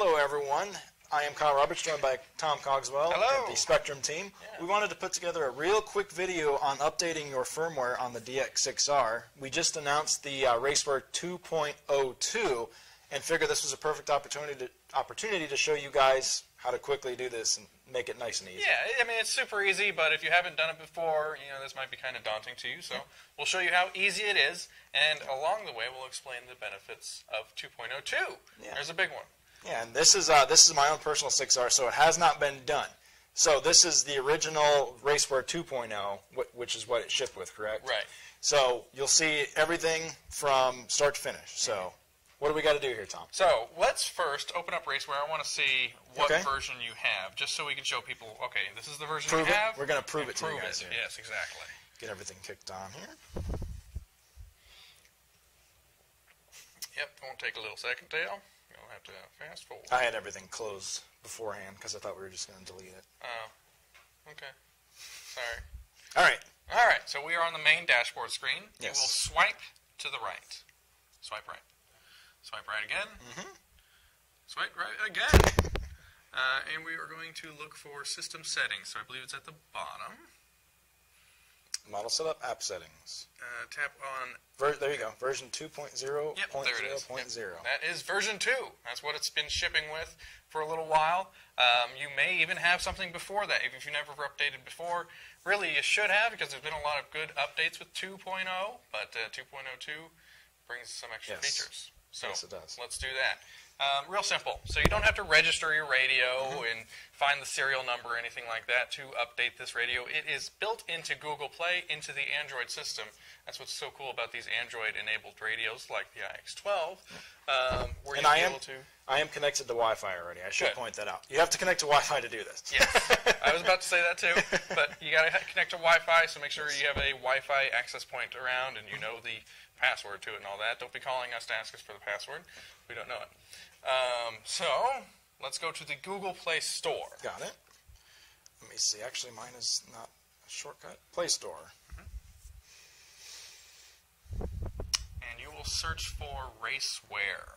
Hello, everyone. I am Kyle Roberts, joined by Tom Cogswell Hello. and the Spektrum team. Yeah. We wanted to put together a real quick video on updating your firmware on the DX6R. We just announced the uh, Raceware 2.02 and figured this was a perfect opportunity to, opportunity to show you guys how to quickly do this and make it nice and easy. Yeah, I mean it's super easy, but if you haven't done it before, you know this might be kind of daunting to you. So we'll show you how easy it is, and along the way we'll explain the benefits of 2.02. Yeah. There's a big one. Yeah, and this is uh, this is my own personal 6R, so it has not been done. So this is the original Raceware 2.0, which is what it shipped with, correct? Right. So you'll see everything from start to finish. So what do we got to do here, Tom? So let's first open up Raceware. I want to see what Okay. version you have, just so we can show people. Okay, this is the version Prove you it? have. We're gonna prove it to you prove guys it. here. Yes, exactly. Get everything kicked on here. Yep, won't take a little second, Dale. You'll have to fast forward. I had everything closed beforehand because I thought we were just going to delete it. Oh, okay. Sorry. All right. All right, so we are on the main dashboard screen. Yes. will swipe to the right. Swipe right. Swipe right again. Mm-hmm. Swipe right again. Uh, and we are going to look for system settings. So I believe it's at the bottom. Model setup, app settings. Uh, tap on. Ver- there you go. Version 2.0.0.0. Yep, there it is. Yep. That is version 2. That's what it's been shipping with for a little while. Um, you may even have something before that if you've never updated before. Really, you should have because there's been a lot of good updates with 2.0, but uh, 2.02 brings some extra Yes. features. So Yes, it does. let's do that. Um, real simple. So you don't have to register your radio Mm-hmm. and find the serial number or anything like that to update this radio. It is built into Google Play into the Android system. That's what's so cool about these Android-enabled radios like the iX12, um, where And you'll I be am, able to. I am connected to Wi-Fi already. I should Good. point that out. You have to connect to Wi-Fi to do this. Yes, I was about to say that too, but you got to connect to Wi-Fi, so make sure you have a Wi-Fi access point around and you know the password to it and all that. Don't be calling us to ask us for the password; we don't know it. Um, so let's go to the Google Play Store. Got it. Let me see. Actually, mine is not a shortcut. Play Store. and you will search for Raceware.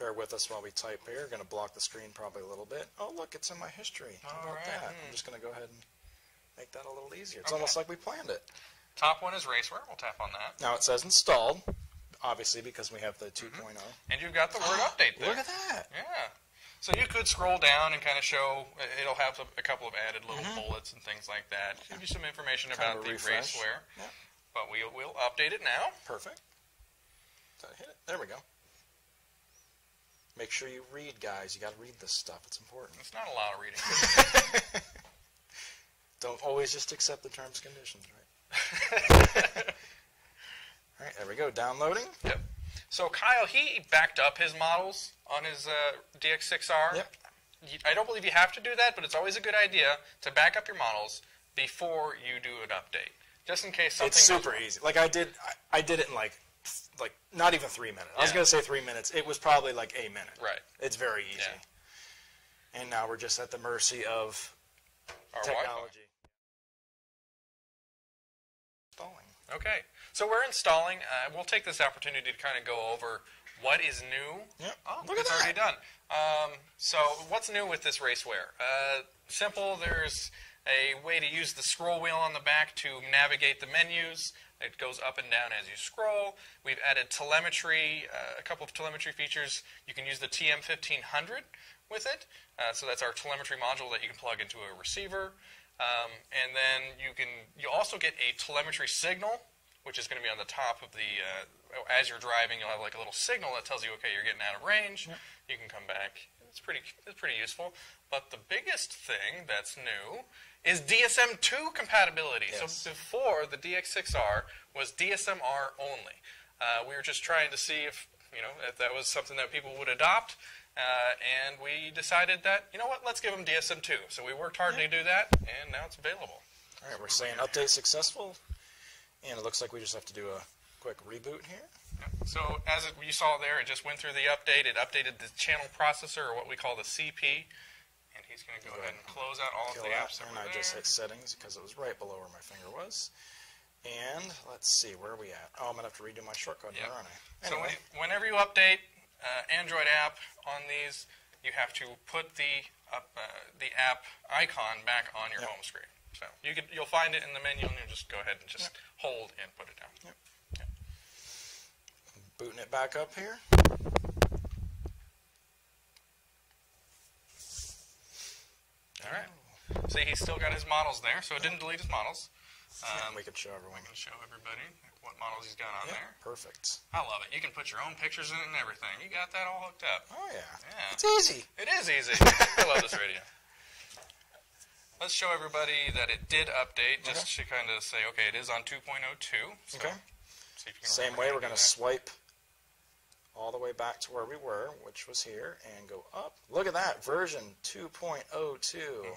Bear with us while we type here. Going to block the screen probably a little bit. Oh, look, it's in my history. How All about right. that? Hmm. I'm just going to go ahead and make that a little easier. It's Okay. almost like we planned it. Top one is Raceware. We'll tap on that, Now it says installed, obviously because we have the 2.0. Mm-hmm. and you've got the word ah, update there. Look at that. Yeah. So you could scroll down and kind of show. Uh, it'll have a, couple of added little mm-hmm. bullets and things like that. Give you some information. Kind about the refresh. Raceware. Yeah. But we'll, we'll update it now. Perfect. Did I hit it? There we go. Make sure you read, guys. You got to read this stuff. It's important. It's not a lot of reading. Don't always just accept the terms and conditions, right? All right, there we go. Downloading. yep. So Kyle, he backed up his models on his uh, DX6R. Yep. I don't believe you have to do that, but it's always a good idea to back up your models before you do an update, just in case something. It's super easy. Like I did, I, I did it in like, like not even three minutes. I was gonna say three minutes. It was probably like a minute. Right. It's very easy. And now we're just at the mercy of Our technology. Installing. Okay, so we're installing. Uh, we'll take this opportunity to kind of go over what is new. Yep. Oh, Look at it's already done. Um, so what's new with this Raceware? Uh, simple. There's a way to use the scroll wheel on the back to navigate the menus. It goes up and down as you scroll. We've added telemetry, uh, a couple of telemetry features. You can use the TM1500 with it. Uh, so that's our telemetry module that you can plug into a receiver. Um, and then you can you also get a telemetry signal, which is going to be on the top of the uh, as you're driving. You'll have like a little signal that tells you, okay, you're getting out of range. You can come back. It's pretty it's pretty useful. But the biggest thing that's new is DSM2 compatibility. Yes. So before the DX6R was DSMR only. Uh, we were just trying to see if you know if that was something that people would adopt. Uh, and we decided that you know what, let's give them DSM2. So we worked hard to do that, and now it's available. All right, we're saying update successful, and it looks like we just have to do a quick reboot here. So as it, you saw there, it just went through the update. It updated the channel processor, or what we call the CP. And he's going to go ahead and close out all of the apps that and were I there. just hit settings because it was right below where my finger was. And let's see, where are we at? Oh, I'm gonna have to redo my shortcut Yep. here, aren't I? So Anyway, when, whenever you update uh, Android app on these, you have to put the up, uh, the app icon back on your Yep. home screen. So you can, you'll find it in the menu, and you just go ahead and just hold and put it down. Yep. Booting it back up here. All right. See, he's still got his models there, so it didn't delete his models. Um, we could show everyone. Going to show everybody what models he's got on Yeah, there. perfect. I love it. You can put your own pictures in it and everything. You got that all hooked up. Oh yeah. Yeah. It's easy. It is easy. I love this radio. Let's show everybody that it did update, just to kind of say, okay, it is on 2.02. So Okay. see if you can Same way, we're going to swipe all the way back to where we were, which was here, and go up. Look at that, version 2.02. Mm-hmm.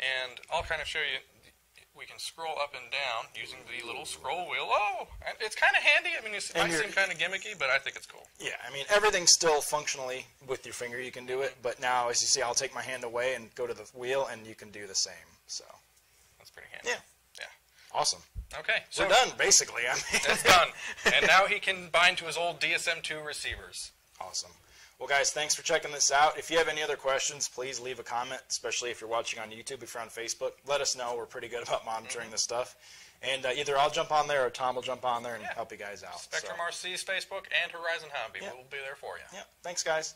And I'll kind of show you. We can scroll up and down using the little scroll wheel. Oh, it's kind of handy. I mean, it might seem kind of gimmicky, but I think it's cool. Yeah, I mean, everything's still functionally with your finger, you can do it, but now, as you see, I'll take my hand away and go to the wheel, and you can do the same. So, That's pretty handy. yeah. Yeah. Awesome. Okay, so We're done, basically. I mean, It's done. and now he can bind to his old DSM2 receivers. Awesome. Well, guys, thanks for checking this out. If you have any other questions, please leave a comment, especially if you're watching on YouTube. If you're on Facebook, let us know. We're pretty good about monitoring this stuff. And uh, either I'll jump on there or Tom will jump on there and Yeah. help you guys out. Spektrum so, RC's Facebook and Horizon Hobby. Yeah. We'll be there for you. yeah, thanks, guys.